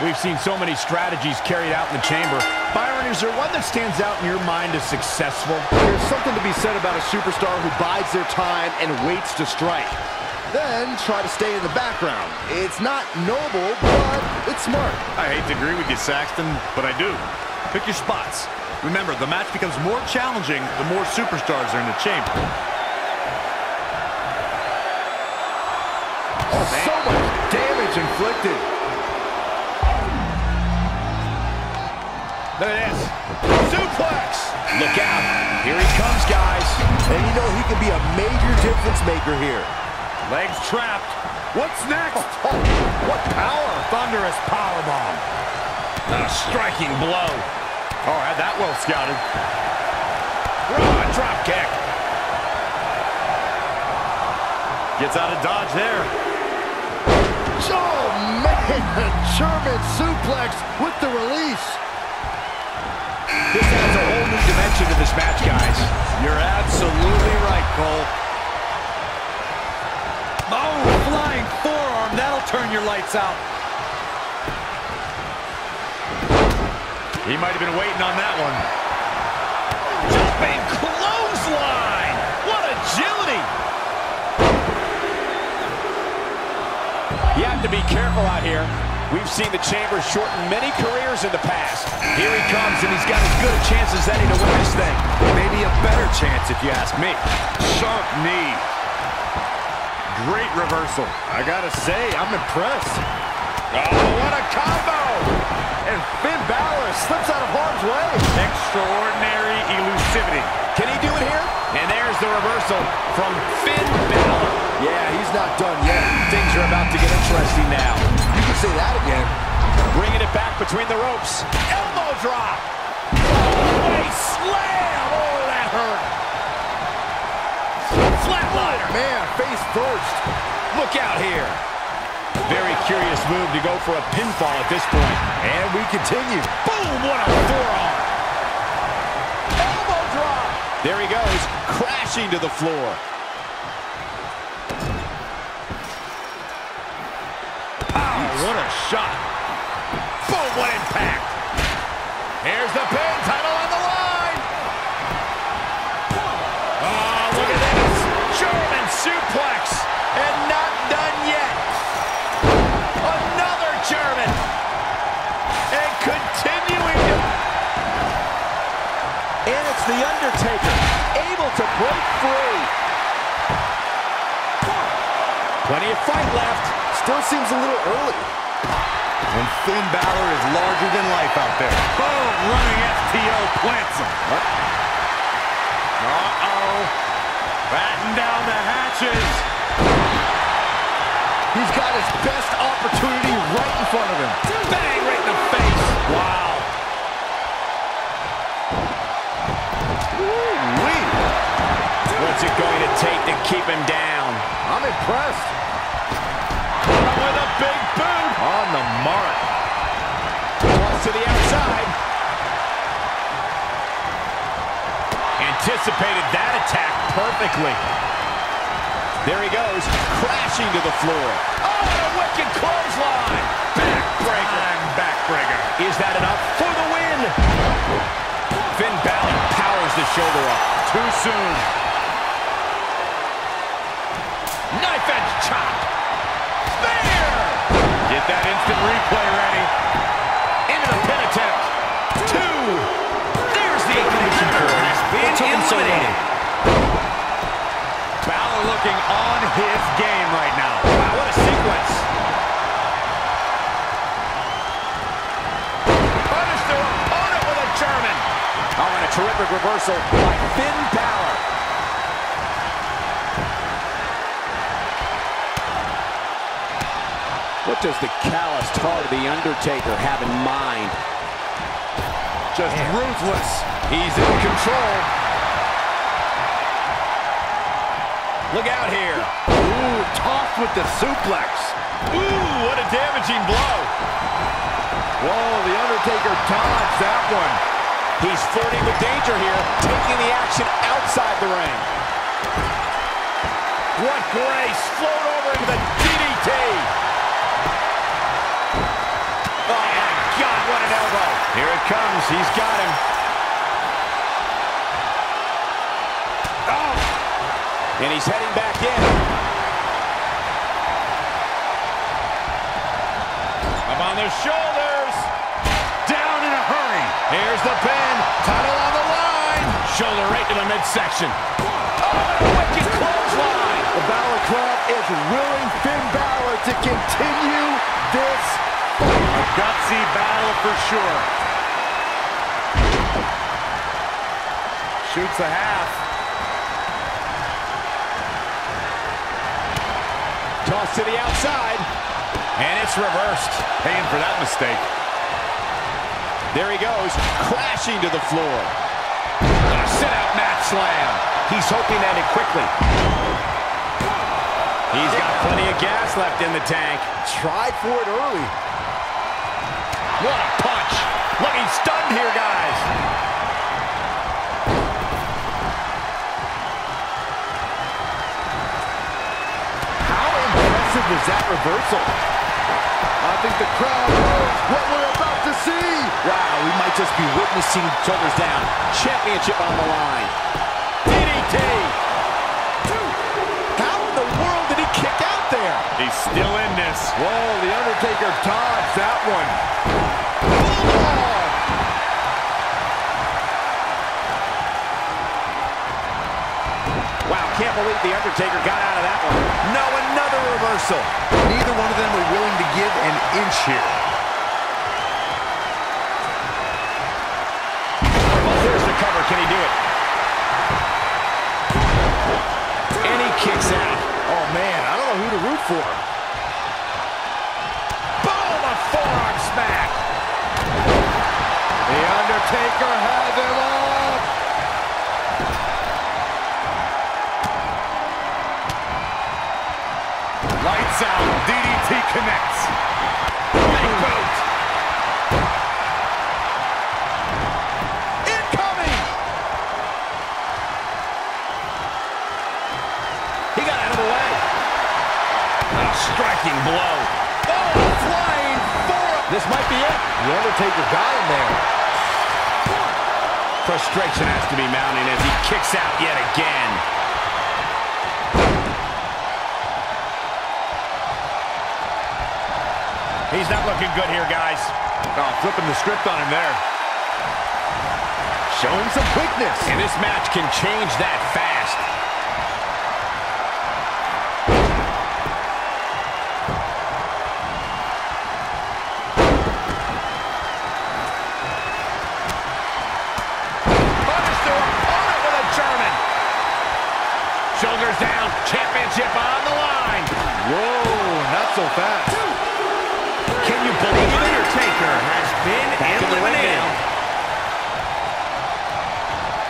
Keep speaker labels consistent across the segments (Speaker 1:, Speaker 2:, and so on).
Speaker 1: We've seen so many strategies carried out in the chamber. Byron, is there one that stands out in your mind as successful?
Speaker 2: There's something to be said about a superstar who bides their time and waits to strike. Then try to stay in the background. It's not noble, but it's smart.
Speaker 3: I hate to agree with you, Saxton, but I do. Pick your spots. Remember, the match becomes more challenging the more superstars are in the chamber.
Speaker 2: Oh, so much damage inflicted.
Speaker 1: Look at this. Suplex. Look out. Here he comes, guys.
Speaker 2: And you know he can be a major difference maker here.
Speaker 3: Legs trapped. What's next?
Speaker 2: Oh, what power.
Speaker 1: Thunderous powerbomb. A striking blow.
Speaker 3: Oh, had that well scouted.
Speaker 1: Raw drop kick.
Speaker 3: Gets out of dodge there.
Speaker 2: Oh, man. German suplex with the release.
Speaker 1: Dimension to this match, guys.
Speaker 3: You're absolutely right, Cole. Oh, flying forearm. That'll turn your lights out. He might have been waiting on that one.
Speaker 1: Jumping clothesline. What agility. You have to be careful out here. We've seen the Chamber shorten many careers in the past. Here he comes, and he's got as good a chance as any to win this thing.
Speaker 3: Maybe a better chance, if you ask me. Sharp knee. Great reversal.
Speaker 2: I gotta say, I'm impressed.
Speaker 1: Oh, what a combo!
Speaker 2: And Finn Balor slips out of harm's way.
Speaker 3: Extraordinary elusivity.
Speaker 1: Can he do it here? And there's the reversal from Finn Balor.
Speaker 2: Yeah, he's not done yet.
Speaker 1: Things are about to get interesting now.
Speaker 2: Say that again.
Speaker 1: Bringing it back between the ropes. Elbow drop. Away slam. Oh, that hurt. Flatliner.
Speaker 2: Man, face first.
Speaker 1: Look out here. Very curious move to go for a pinfall at this point.
Speaker 2: And we continue.
Speaker 1: Boom, what a forearm. Elbow drop. There he goes, crashing to the floor.
Speaker 3: What a shot.
Speaker 1: Boom, what impact. Here's the pin, title on the line. Oh, look at this. German suplex. And not done yet. Another German. And continuing to...
Speaker 2: And it's The Undertaker, able to break free.
Speaker 1: Plenty of fight left.
Speaker 2: Still seems a little early.
Speaker 3: And Finn Balor is larger than life out there. Boom, running FTO plants him. Uh-oh. Batten down the hatches.
Speaker 2: He's got his best opportunity right in front of him.
Speaker 1: Bang, right in the face. Wow. What's it going to take to keep him down?
Speaker 2: I'm impressed. Mark.
Speaker 1: Toss to the outside. Anticipated that attack perfectly. There he goes, crashing to the floor. Oh, a wicked clothesline. Backbreaker.
Speaker 3: Backbreaker.
Speaker 1: Is that enough for the win? Finn Balor powers the shoulder up.
Speaker 3: Too soon.
Speaker 1: Knife edge chop.
Speaker 3: Get that instant replay ready.
Speaker 1: Into the pin attempt. Two. There's the ignition cord.
Speaker 3: Been
Speaker 1: him so
Speaker 3: eliminated. Balor looking on his game right now.
Speaker 1: Wow, what a sequence. Punish their opponent with a German. Oh, and a terrific reversal by Finn Balor. What does the calloused heart of The Undertaker have in mind?
Speaker 3: Just ruthless.
Speaker 1: He's in control. Look out here.
Speaker 2: Ooh, tossed with the suplex.
Speaker 1: Ooh, what a damaging blow.
Speaker 2: Whoa, The Undertaker dodged that one.
Speaker 1: He's flirting with danger here, taking the action outside the ring. What grace! Float over into the DDT. Here it comes. He's got him. Oh! And he's heading back in. Up on their shoulders.
Speaker 3: Down in a hurry.
Speaker 1: Here's the pin. Title on the line. Shoulder right to the midsection. Oh, wicked clothesline.
Speaker 2: The Balor Club is willing Finn Balor to continue this
Speaker 3: A gutsy battle for sure. Shoots a half.
Speaker 1: Toss to the outside. And it's reversed.
Speaker 3: Paying for that mistake.
Speaker 1: There he goes, crashing to the floor. A sit-out mat slam. He's hoping that it quickly. He's got plenty of gas left in the tank.
Speaker 2: Tried for it early.
Speaker 1: What a punch. Looking stunned here, guys.
Speaker 2: How impressive was that reversal? I think the crowd knows what we're about to see.
Speaker 1: Wow, we might just be witnessing shoulders down. Championship on the line. DDT. How in the world did he kick out there?
Speaker 3: He's still in this.
Speaker 2: Whoa, The Undertaker dodged that one.
Speaker 1: Can't believe The Undertaker got out of that one. No, another reversal.
Speaker 2: Neither one of them were willing to give an inch here.
Speaker 1: The cover. Can he do it? And he kicks out.
Speaker 2: Oh, man, I don't know who to root for.
Speaker 1: Boom! A forearm smack.
Speaker 2: The Undertaker has him up.
Speaker 3: Out. DDT connects.
Speaker 1: Incoming! He got out of the way. A striking blow. Oh, flying. This might be it.
Speaker 2: The Undertaker got him there.
Speaker 1: Frustration has to be mounting as he kicks out yet again. He's not looking good here, guys.
Speaker 3: Oh, flipping the script on him there.
Speaker 2: Showing some quickness.
Speaker 1: And this match can change that fast. Punish their opponent with a German. Shoulders down, championship on the line.
Speaker 2: Whoa, not so fast.
Speaker 1: Undertaker has been eliminated.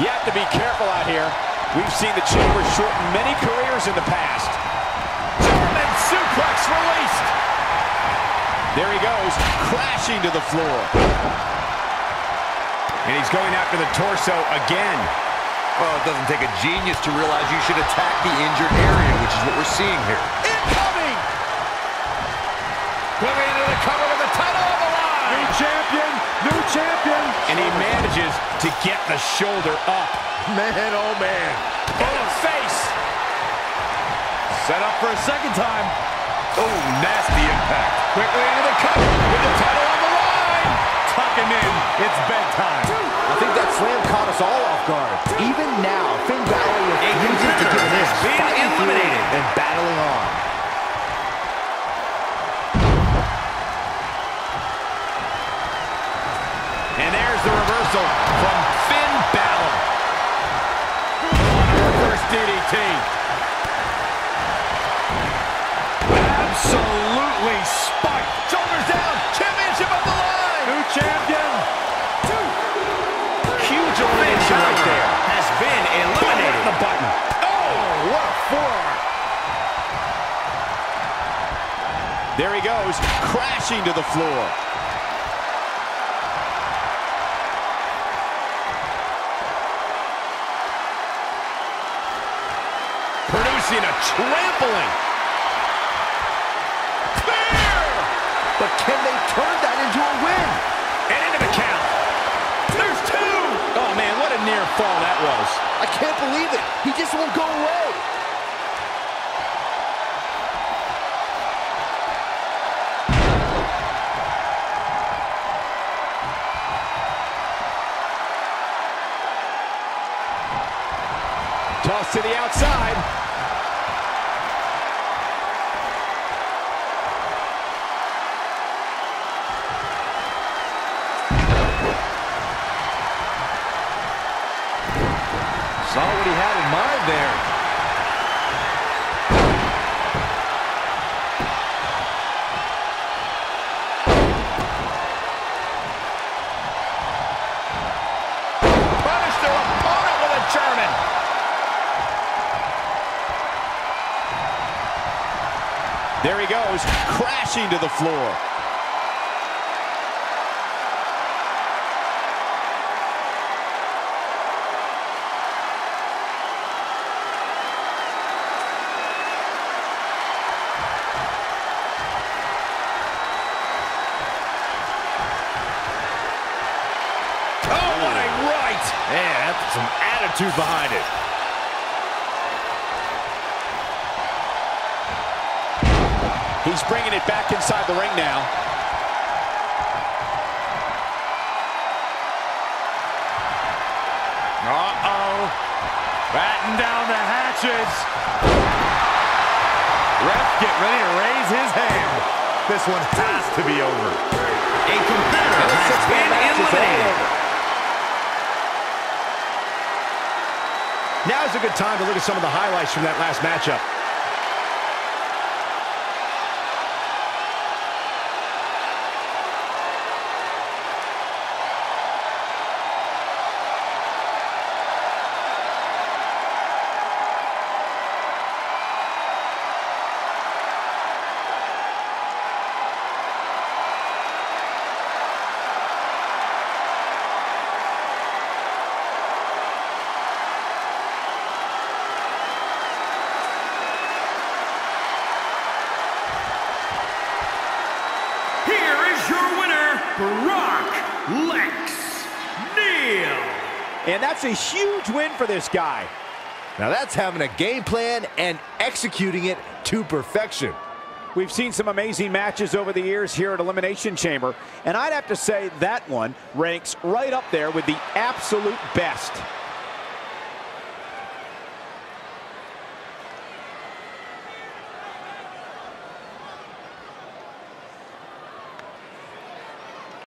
Speaker 1: You have to be careful out here. We've seen the Chamber shorten many careers in the past. German suplex released. There he goes, crashing to the floor. And he's going after the torso again.
Speaker 2: Well, it doesn't take a genius to realize you should attack the injured area, which is what we're seeing here.
Speaker 1: Incoming! Going into the cover with the title on.
Speaker 2: New champion, new champion.
Speaker 1: And he manages to get the shoulder up.
Speaker 2: Man, oh man.
Speaker 1: In the face.
Speaker 3: Set up for a second time. Oh, nasty impact.
Speaker 1: Quickly into the cover with the title on the line.
Speaker 3: Tuck him in. It's bedtime.
Speaker 2: I think that slam caught us all off guard. Even now, Finn Balor refuses to give in,
Speaker 1: has been
Speaker 2: fighting
Speaker 1: eliminated.
Speaker 2: and battling on.
Speaker 1: The reversal from Finn Balor. Reverse DDT. Absolutely spiked. Shoulders down. Championship on the line.
Speaker 3: New champion.
Speaker 1: Huge elimination right there. Has been eliminated. The button. Oh,
Speaker 2: What a forearm.
Speaker 1: There he goes, crashing to the floor. Trampling. Spear!
Speaker 2: But can they turn that into a win?
Speaker 1: And into the count. There's two! Oh, man, what a near fall that was.
Speaker 2: I can't believe it. He just won't go away.
Speaker 1: Toss to the outside.
Speaker 3: Saw what he had in mind there.
Speaker 1: Punish their opponent with a German. There he goes, crashing to the floor.
Speaker 3: Attitude behind it.
Speaker 1: He's bringing it back inside the ring now.
Speaker 3: Uh-oh. Batten down the hatches. Ref get ready to raise his hand. This one has to be over.
Speaker 4: A competitor has been eliminated.
Speaker 3: Now's a good time to look at some of the highlights from that last matchup.
Speaker 1: And that's a huge win for this guy.
Speaker 2: Now that's having a game plan and executing it to perfection.
Speaker 1: We've seen some amazing matches over the years here at Elimination Chamber, and I'd have to say that one ranks right up there with the absolute best.